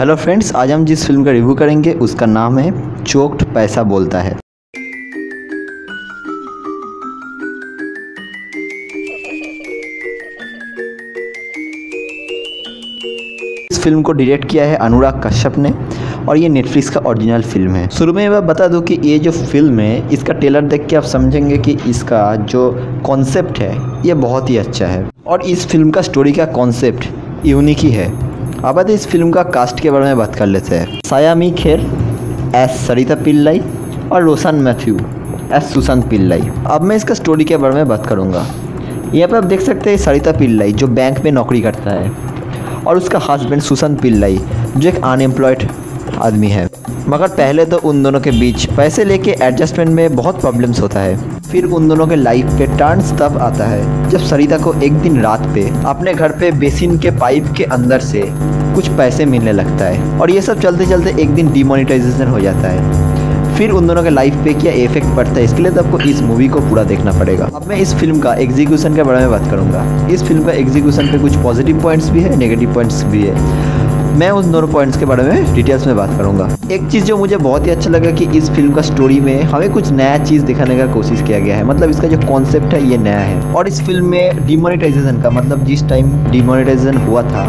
Hello friends, आज हम जिस फ़िल्म का रिव्यू करेंगे, उसका नाम है चोक्ड पैसा बोलता है। इस फ़िल्म को डायरेक्ट किया है अनुराग कश्यप ने, और ये नेटफ्लिक्स का ओरिजिनल फ़िल्म है। शुरू में मैं बता दूँ कि ये जो फ़िल्म है, इसका ट्रेलर देख के आप समझेंगे कि इसका जो कॉन्सेप्ट है, ये बहुत ही अच्छा है। और इस फ़िल्म का स्टोरी का कॉन्सेप्ट यूनिक ही है। अब आते इस फ़िल्म का कास्ट के बारे में बात कर लेते हैं। सायामी खेर, एस सरिता पिल्लई और रोशन मैथ्यू, एस सुशांत पिल्लई। अब मैं इसका स्टोरी के बारे में बात करूँगा। यहाँ पर आप देख सकते हैं सरिता पिल्लई जो बैंक में नौकरी करता है और उसका हस्बैंड सुशांत पिल्लई, जो एक अनएम्प्लॉयड आदमी है। मगर पहले तो उन दोनों के बीच पैसे लेके एडजस्टमेंट में बहुत प्रॉब्लम्स होता है। फिर उन दोनों के लाइफ पे टर्न्स तब आता है, जब सरिता को एक दिन रात पे अपने घर पे बेसिन के पाइप के अंदर से कुछ पैसे मिलने लगता है और ये सब चलते चलते एक दिन डिमोनिटाइजेशन हो जाता है। फिर उन दोनों के लाइफ पे क्या इफ़ेक्ट पड़ता है, इसके लिए तो आपको इस मूवी को पूरा देखना पड़ेगा। अब मैं इस फ़िल्म का एग्जीक्यूशन के बारे में बात करूँगा। इस फ़िल्म का एग्जीक्यूशन पे कुछ पॉजिटिव पॉइंट्स भी है नेगेटिव पॉइंट्स भी है। मैं उन दोनों पॉइंट्स के बारे में डिटेल्स में बात करूँगा। एक चीज़ जो मुझे बहुत ही अच्छा लगा कि इस फ़िल्म का स्टोरी में हमें कुछ नया चीज़ दिखाने का कोशिश किया गया है। मतलब इसका जो कॉन्सेप्ट है, ये नया है। और इस फ़िल्म में डिमोनिटाइजेशन का मतलब जिस टाइम डिमोनिटाइजेशन हुआ था,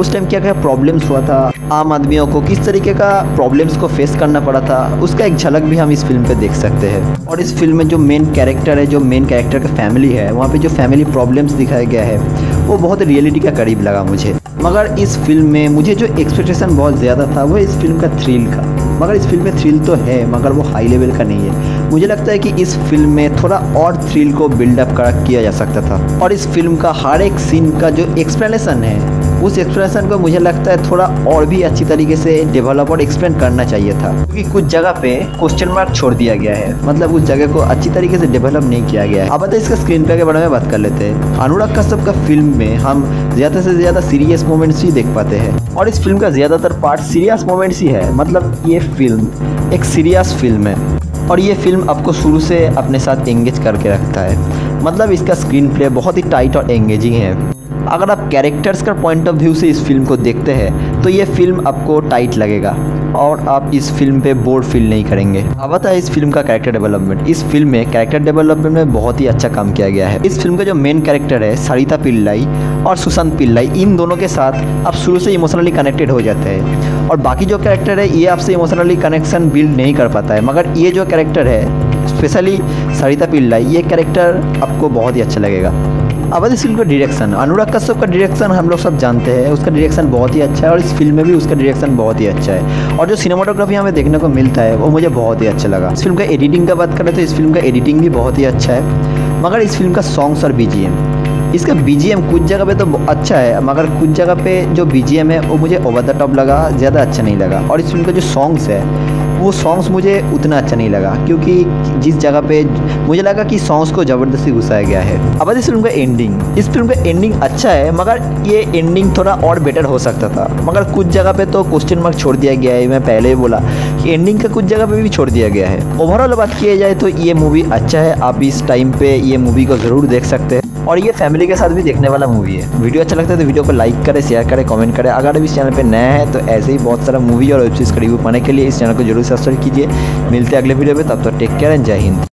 उस टाइम क्या क्या प्रॉब्लम्स हुआ था, आम आदमियों को किस तरीके का प्रॉब्लम्स को फेस करना पड़ा था, उसका एक झलक भी हम इस फ़िल्म पे देख सकते हैं। और इस फ़िल्म में जो मेन कैरेक्टर है, जो मेन कैरेक्टर का फैमिली है, वहाँ पे जो फैमिली प्रॉब्लम्स दिखाया गया है, वो बहुत रियलिटी का करीब लगा मुझे। मगर इस फ़िल्म में मुझे जो एक्सपेक्टेशन बहुत ज़्यादा था, वो इस फ़िल्म का थ्रिल का। मगर इस फ़िल्म में थ्रिल तो है, मगर वो हाई लेवल का नहीं है। मुझे लगता है कि इस फ़िल्म में थोड़ा और थ्रिल को बिल्डअप कर, किया जा सकता था। और इस फ़िल्म का हर एक सीन का जो एक्सप्लेनेशन है उस एक्सप्लेनेशन को मुझे लगता है थोड़ा और भी अच्छी तरीके से डेवलप और एक्सप्लेन करना चाहिए था। क्योंकि कुछ जगह पे क्वेश्चन मार्क छोड़ दिया गया है। मतलब उस जगह को अच्छी तरीके से डेवलप नहीं किया गया है। अब आता इसका स्क्रीन प्ले के बारे में बात कर लेते हैं। अनुराग कश्यप का फ़िल्म में हम ज़्यादा से ज़्यादा सीरियस मोमेंट्स ही देख पाते हैं। और इस फ़िल्म का ज़्यादातर पार्ट सीरियस मोमेंट्स ही है। मतलब ये फ़िल्म एक सीरियस फ़िल्म है। और ये फ़िल्म आपको शुरू से अपने साथ एंगेज करके रखता है। मतलब इसका स्क्रीन प्ले बहुत ही टाइट और एंगेजिंग है। अगर आप कैरेक्टर्स का पॉइंट ऑफ़ व्यू से इस फ़िल्म को देखते हैं तो ये फ़िल्म आपको टाइट लगेगा और आप इस फ़िल्म पे बोर फील नहीं करेंगे। आता है इस फ़िल्म का कैरेक्टर डेवलपमेंट इस फ़िल्म में कैरेक्टर डेवलपमेंट में बहुत ही अच्छा काम किया गया है। इस फ़िल्म का जो मेन कैरेक्टर है, सरिता पिल्लाई और सुशांत पिल्लाई, इन दोनों के साथ आप शुरू से इमोशनली कनेक्टेड हो जाते हैं। और बाकी जो कैरेक्टर है, ये आपसे इमोशनली कनेक्शन बिल्ड नहीं कर पाता है। मगर ये जो कैरेक्टर है स्पेशली सरिता पिल्लाई, ये कैरेक्टर आपको बहुत ही अच्छा लगेगा। अब इस फ़िल्म का डायरेक्शन अनुराग कश्यप का डायरेक्शन हम लोग सब जानते हैं। उसका डायरेक्शन बहुत ही अच्छा है और इस फ़िल्म में भी उसका डायरेक्शन बहुत ही अच्छा है। और जो सिनेमाटोग्राफी हमें देखने को मिलता है, वो मुझे बहुत ही अच्छा लगा। इस फ़िल्म का एडिटिंग का बात करें तो इस फ़िल्म का एडिटिंग भी बहुत ही अच्छा है। मगर इस फ़िल्म का सॉन्ग्स और बीजीएम इसका बीजीएम कुछ जगह पे तो अच्छा है, मगर कुछ जगह पे जो बीजीएम है, वो मुझे ओवर द टॉप लगा, ज़्यादा अच्छा नहीं लगा। और इस फ़िल्म का जो सॉन्ग्स है, वो सॉन्ग्स मुझे उतना अच्छा नहीं लगा, क्योंकि जिस जगह पे मुझे लगा कि सॉन्ग्स को ज़बरदस्ती घुसाया गया है। अब इस फ़िल्म का एंडिंग इस फ़िल्म का एंडिंग अच्छा है, मगर ये एंडिंग थोड़ा और बेटर हो सकता था। मगर कुछ जगह पे तो क्वेश्चन मार्क छोड़ दिया गया है, मैं पहले ही बोला कि एंडिंग का कुछ जगह पे भी छोड़ दिया गया है। ओवरऑल बात किया जाए तो ये मूवी अच्छा है, आप इस टाइम पे ये मूवी को ज़रूर देख सकते हैं। और ये फैमिली के साथ भी देखने वाला मूवी है। वीडियो अच्छा लगता है तो वीडियो को लाइक करें शेयर करें कमेंट करें। अगर अभी इस चैनल पे नया है तो ऐसे ही बहुत सारा मूवी और वेब सीरीज़ का पाने के लिए इस चैनल को ज़रूर सब्सक्राइब कीजिए। मिलते हैं अगले वीडियो में तब तक तो टेक केयर एंड जय हिंद।